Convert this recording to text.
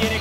γίνει